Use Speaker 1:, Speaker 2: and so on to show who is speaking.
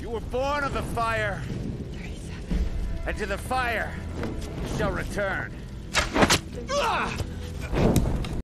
Speaker 1: You were born of the fire. And to the fire you shall return.